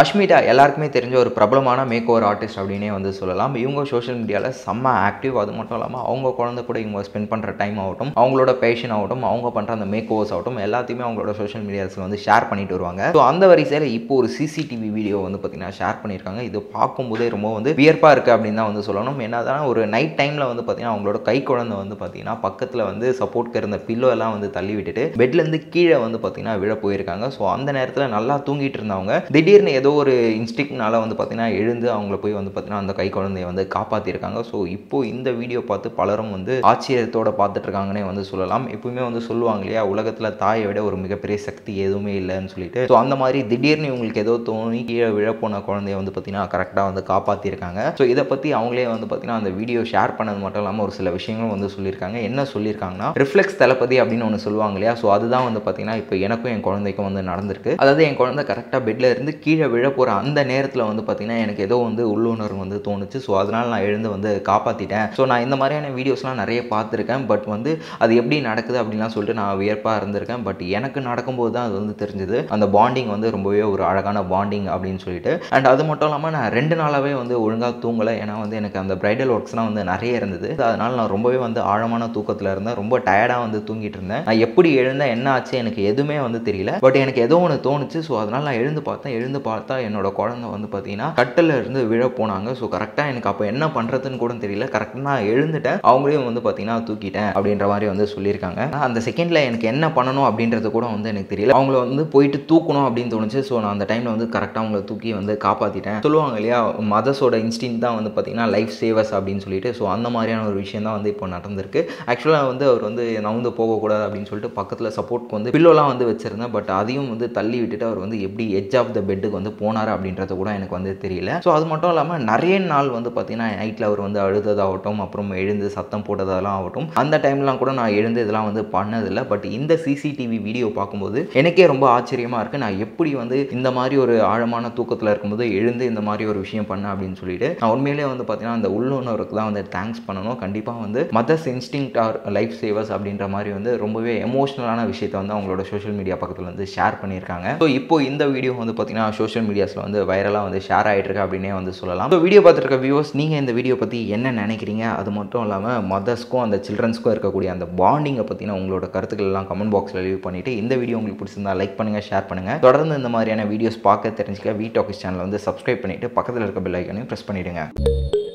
அஷ்மிதா எல்லாருக்குமே தெரிஞ்ச ஒரு பிரபலமான மேக் ஓவர் ஆர்டிஸ்ட் அப்படின்னே வந்து சொல்லலாம். இவங்க சோஷியல் மீடியாவில் செம்ம ஆக்டிவ் அது மட்டும் இல்லாமல் அவங்க குழந்தை கூட இவங்க ஸ்பெண்ட் பண்ணுற டைம் ஆகட்டும் அவங்களோட பேஷன் ஆகட்டும் அவங்க பண்ணுற அந்த மேக் ஓவர்ஸ் ஆகட்டும் எல்லாத்தையுமே அவங்களோட சோஷியல் மீடியாஸில் வந்து ஷேர் பண்ணிட்டு வருவாங்க. ஸோ அந்த வரிசையில் இப்போ ஒரு சிசிடிவி வீடியோ வந்து பார்த்தீங்கன்னா ஷேர் பண்ணியிருக்காங்க. இது பார்க்கும்போதே ரொம்ப வந்து வியர்ப்பாக இருக்குது அப்படின்னு தான் வந்து சொல்லணும். என்ன தான் ஒரு நைட் டைமில் வந்து பார்த்திங்கன்னா அவங்களோட கை குழந்தை வந்து பார்த்தீங்கன்னா பக்கத்தில் வந்து சப்போர்ட்க்கு இருந்த பில்லோ எல்லாம் வந்து தள்ளி விட்டுட்டு பெட்லேருந்து கீழே வந்து பார்த்திங்கன்னா விழ போயிருக்காங்க. ஸோ அந்த நேரத்தில் நல்லா தூங்கிட்டு இருந்தவங்க திடீர்னு ஏதோ ஏதோ ஒரு இன்ஸ்டிக்னால வந்து பார்த்தீங்கன்னா எழுந்து அவங்கள போய் வந்து பார்த்தீங்கன்னா அந்த கை குழந்தைய வந்து காப்பாற்றிருக்காங்க ஸோ இப்போ இந்த வீடியோ பார்த்து பலரும் வந்து ஆச்சரியத்தோட பார்த்துட்ருக்காங்கன்னே வந்து சொல்லலாம். எப்பவுமே வந்து சொல்லுவாங்க இல்லையா உலகத்தில் தாயை விட ஒரு மிகப்பெரிய சக்தி எதுவுமே இல்லைன்னு சொல்லிட்டு. ஸோ அந்த மாதிரி திடீர்னு இவங்களுக்கு ஏதோ தோணி கீழே விழப்போன குழந்தைய வந்து பார்த்தீங்கன்னா கரெக்டாக வந்து காப்பாற்றிருக்காங்க ஸோ இதை பற்றி அவங்களே வந்து பார்த்தீங்கன்னா அந்த வீடியோ ஷேர் பண்ணது மட்டும் இல்லாமல் ஒரு சில விஷயங்களும் வந்து சொல்லியிருக்காங்க. என்ன சொல்லியிருக்காங்கன்னா ரிஃப்ளெக்ஸ் தளபதி அப்படின்னு ஒன்று சொல்லுவாங்க இல்லையா? ஸோ அதுதான் வந்து பார்த்தீங்கன்னா இப்போ எனக்கும் என் குழந்தைக்கும் வந்து நடந்திருக்கு. அதாவது என் குழந்தை கரெக்டாக பெட்டில் இருந்து கீழே விழ போகிற அந்த நேரத்தில் வந்து பார்த்திங்கன்னா எனக்கு ஏதோ வந்து உள்ளுணர்வு வந்து தோணுச்சு. ஸோ அதனால் நான் எழுந்து வந்து காப்பாற்றிட்டேன் ஸோ நான் இந்த மாதிரியான வீடியோஸ்லாம் நிறைய பார்த்துருக்கேன். பட் வந்து அது எப்படி நடக்குது அப்படின்லாம் சொல்லிட்டு நான் வியர்ப்பாக இருந்திருக்கேன். பட் எனக்கு நடக்கும்போது தான் அது வந்து தெரிஞ்சுது. அந்த பாண்டிங் வந்து ரொம்பவே ஒரு அழகான பாண்டிங் அப்படின்னு சொல்லிட்டு. அண்ட் அது மட்டும் இல்லாமல் நான் ரெண்டு நாளாகவே வந்து ஒழுங்காக தூங்கலை. ஏன்னா வந்து எனக்கு அந்த பிரைடல் ஒர்க்ஸ்லாம் வந்து நிறைய இருந்தது. அதனால் நான் ரொம்பவே வந்து ஆழமான தூக்கத்தில் இருந்தேன். ரொம்ப டயர்டாக வந்து தூங்கிட்டு இருந்தேன். நான் எப்படி எழுந்தேன் என்ன ஆச்சு எனக்கு எதுவுமே வந்து தெரியல. பட் எனக்கு ஏதோ ஒன்று தோணுச்சு. ஸோ அதனால் நான் எழுந்து பார்த்தேன். எழுந்து பார்த்தேன் பார்த்தா என்னோட குழந்தை வந்து பார்த்தீங்கன்னா கட்டில் இருந்து விழ போனாங்க. ஸோ கரெக்டாக எனக்கு அப்போ என்ன பண்ணுறதுன்னு கூட தெரியல. கரெக்டாக நான் எழுந்துட்டேன். அவங்களையும் வந்து பார்த்தீங்கன்னா தூக்கிட்டேன் அப்படின்ற மாதிரி வந்து சொல்லியிருக்காங்க. அந்த செகண்டில் எனக்கு என்ன பண்ணணும் அப்படின்றது கூட வந்து எனக்கு தெரியல. அவங்கள வந்து போயிட்டு தூக்கணும் அப்படின்னு தோணுச்சு. ஸோ நான் அந்த டைமில் வந்து கரெக்டாக அவங்கள தூக்கி வந்து காப்பாற்றிட்டேன் சொல்லுவாங்க இல்லையா மதர்ஸோட இன்ஸ்டிங் தான் வந்து பார்த்தீங்கன்னா லைஃப் சேவர்ஸ் அப்படின்னு சொல்லிட்டு. ஸோ அந்த மாதிரியான ஒரு விஷயம் தான் வந்து இப்போ நடந்திருக்கு. ஆக்சுவலாக வந்து அவர் வந்து நவுந்து போகக்கூடாது அப்படின்னு சொல்லிட்டு பக்கத்தில் சப்போர்ட்க்கு வந்து பில்லோலாம் வந்து வச்சிருந்தேன். பட் அதையும் வந்து தள்ளி விட்டுட்டு அவர் வந்து எப்படி எட்ஜ் ஆஃப் த பெட்டுக்கு வந்து போனார் அப்படின்றது கூட எனக்கு வந்து தெரியல. ஸோ அது மட்டும் இல்லாமல் நிறைய நாள் வந்து பார்த்தீங்கன்னா நைட்டில் அவர் வந்து அழுததாகட்டும் அப்புறம் எழுந்து சத்தம் போட்டதெல்லாம் ஆகட்டும் அந்த டைம்லாம் கூட நான் எழுந்து இதெல்லாம் வந்து பண்ணதில்லை. பட் இந்த சிசிடிவி வீடியோ பார்க்கும்போது எனக்கே ரொம்ப ஆச்சரியமாக இருக்குது நான் எப்படி வந்து இந்த மாதிரி ஒரு ஆழமான தூக்கத்தில் இருக்கும்போது எழுந்து இந்த மாதிரி ஒரு விஷயம் பண்ணேன் அப்படின்னு சொல்லிட்டு நான் உண்மையிலேயே வந்து பார்த்தீங்கன்னா அந்த உள்ளுணர்வுக்கு தான் வந்து தேங்க்ஸ் பண்ணணும். கண்டிப்பாக வந்து mothers instinct are life savers அப்படின்ற மாதிரி வந்து ரொம்பவே எமோஷனலான விஷயத்தை வந்து அவங்களோட சோஷியல் மீடியா பக்கத்தில் வந்து ஷேர் பண்ணியிருக்காங்க. ஸோ இப்போ இந்த வீடியோ வந்து பார்த்தீங்கன்னா சோஷியல் மீடியாஸில் வந்து வைரலாக வந்து ஷேர் ஆகிட்டுருக்கு அப்படின்னே வந்து சொல்லலாம். ஸோ வீடியோ பார்த்துருக்க இருக்க வியூவர்ஸ் நீங்கள் இந்த வீடியோ பற்றி என்ன நினைக்கிறீங்க? அது மட்டும் இல்லாமல் மதர்ஸ்க்கும் அந்த சில்ட்ரன்ஸ்க்கும் இருக்கக்கூடிய அந்த பாண்டிங்கை பற்றின உங்களோட கருத்துக்கள் எல்லாம் கமெண்ட் பாக்ஸில் லீவ் பண்ணிவிட்டு இந்த வீடியோ உங்களுக்கு பிடிச்சிருந்தா லைக் பண்ணுங்கள் ஷேர் பண்ணுங்கள் தொடர்ந்து இந்த மாதிரியான வீடியோஸ் பார்க்க தெரிஞ்சுக்க வீ டாக்கிஸ் சேனலை வந்து சப்ஸ்கிரைப் பண்ணிவிட்டு பக்கத்தில் இருக்க பெல் ஐக்கனையும் ப்ரெஸ் பண்ணிவிடுங்க